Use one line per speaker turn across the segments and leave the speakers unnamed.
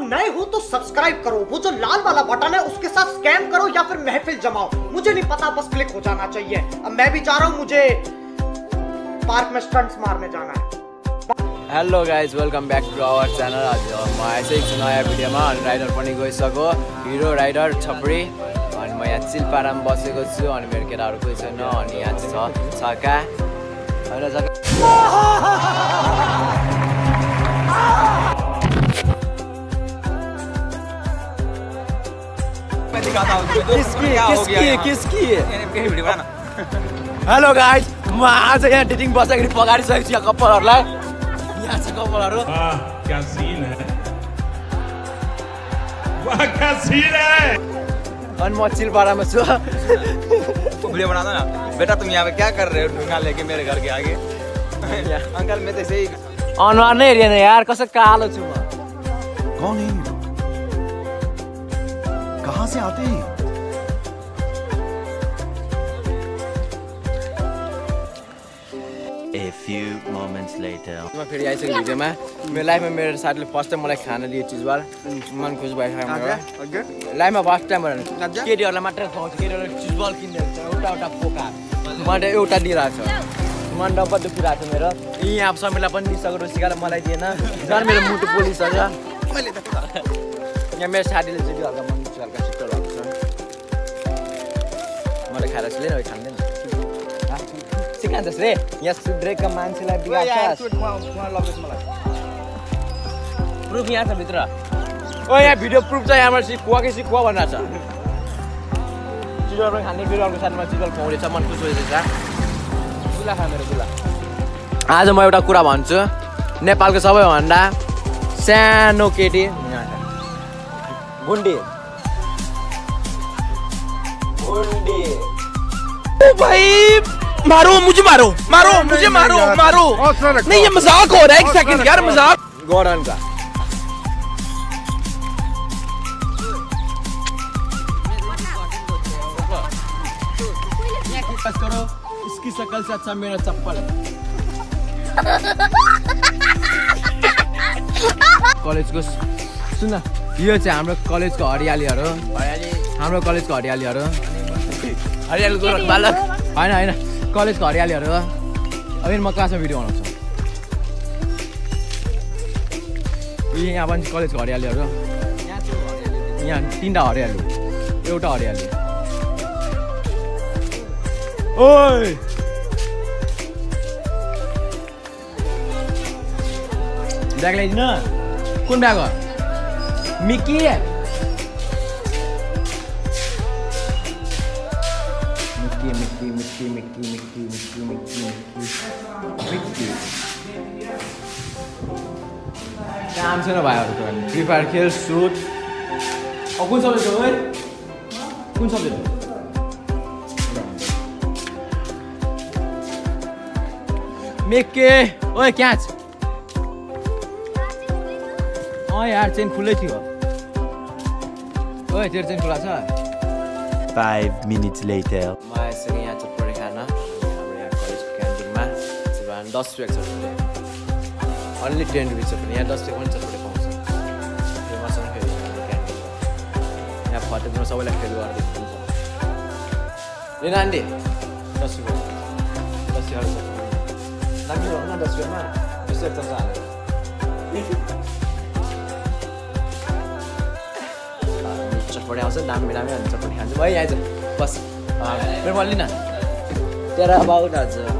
लोग नए हो तो सब्सक्राइब करो। वो जो लाल वाला बटन है उसके साथ स्कैम करो या फिर महफिल जमाओ। मुझे नहीं पता बस क्लिक हो जाना चाहिए। अब मैं भी जा रहा हूँ मुझे पार्क में स्टंट्स मारने जाना है।
Hello guys welcome back to our channel आज म छु नयाँ भिडियोमा अनि राइडर पनि गइसक्यो। हिरो राइडर छपरी अनि म यहाँ चिलपाडामा बसेको छु अनि मेरो केटाहरू कोही छैन अनि यहाँ चाहिँ छ छका होइन जग्गा
मैं दिखाता हूँ
किसकी
क्या
किसकी किसकी
ये वीडियो बनाना।
हेलो गाइज़ म आज यहाँ डेटिङ बस्दाखेरि पगारिसकेको छु यहाँ कपालहरूलाई यहाँ छ कपालहरू
क्या सीन है? क्या सीन है?
अनि म चिलपाडामा छु
वीडियो बना ना। बेटा तुम यहाँ पे क्या कर रहे हो? ढूंढा लेके मेरे घर के आगे। अंकल मैं तो ऐसे ही
अनुहार नै हेरेन यार कसो कालो छु म
कौन है? कहाँ से आते हैं
A few moments later.
म फेरि आइसकेँ भिडियोमा मेरो लाइफमा मेरो साथीले फर्स्ट टाइम मलाई खाना दियो चिजबार मन खुस भइसक्यो लाइफमा फर्स्ट टाइम केटीहरूलाई मात्रै खुवाउँछु केटीहरूलाई चिजबल किनिदिएको छ एउटा एउटा पोका मैले एउटा दिइरहेको छ मन डब्बा दुखिरहेको छ मेरो यहाँ समीरलाई पनि दिइसक्यो रोसिकालाई मलाई दिएन झन् मेरो मुटु पोलिसक्यो यहाँ मेरो साथीले चाहिँ हल्का मन हल्का छिटो भएको छ मलाई खाएर चाहिँ लिएन खाँदैन सिकाउँछस् रे। यहाँ सुध्रेका मान्छेलाई बिगार्छस् प्रुफ यहाँ छ भित्र। ओ यहाँ भिडियो प्रुफ छ यहाँबाट सिकुवा कि सिकुवा भनेर छ। चिजल पनि खाने फेरि अर्को साथमा चिजल खुवाउँदैछ मन खुस भइसकेछ। गुला खा मेरो गुला। आज म एउटा कुरा भन्छु। नेपालको सबैभन्दा सानो केटी। गुन्डी। गुन्डी
भाई मारो मुझे मारो मारो मुझे मारो मारो। नहीं ये मजाक हो रहा है एक सेकंड यार मजाक।
गौरन का। करो इसकी शक्ल से अच्छा मेरा चप्पल कलेजको सुन न, यो चाहिँ हाम्रो कलेजको हरियालीहरू हाम्रो कलेजको हरियालीहरू हरियालीको बालक होइन होइन। कलेजको हरियालीहरू अब म क्लासमा भिडियो बनाउँछु। यी यहाँ पनि कलेजको हरियालीहरू यहाँ तिनवटा हरियाली एउटा हरियाली। ओइ! ब्याग ल्याइदिनु कुन ब्याग हो मिक्की फाइभ मिनिट्स लैज दस रुपियाँ to except today. Only 10 rupees पनि। यहाँ दस रुपियाँ पनि चटपटे पाउँछ। त्यो यहाँ फतेपुरमा सबैलाई फेल गरिदिनु हुन्छ। ए नानी दस रुपियाँ। दस रुपियाँ। दस रुपियाँमा। दस रुपियाँ चर्चा हालेर चटपटे आउँछ दामी दामी अनि चटपटे खान्छु। भइहाल्छ बस। फेरि मलिन न अब बाउ
आज।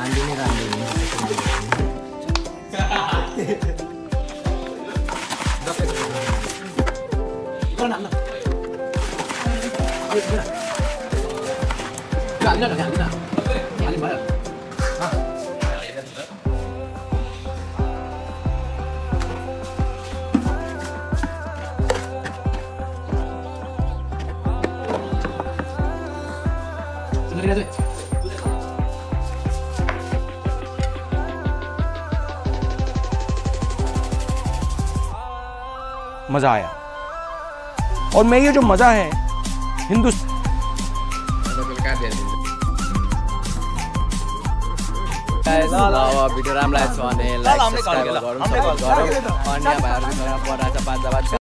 안
되네가 안 되네. 이건 안 나. 안 나, 안 나. 아니 뭐야? 아. 그래도
मज़ा आया। और मैं ये जो मज़ा है हिंदुस्तान
भिडियो राम्रो लागेको भने लाइक